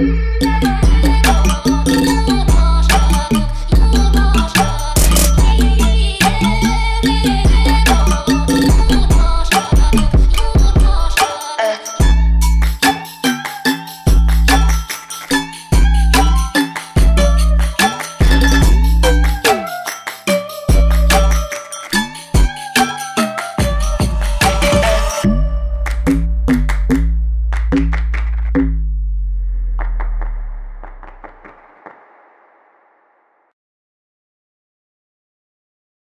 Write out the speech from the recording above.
Música